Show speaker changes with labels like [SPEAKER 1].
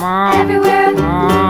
[SPEAKER 1] everywhere, everywhere.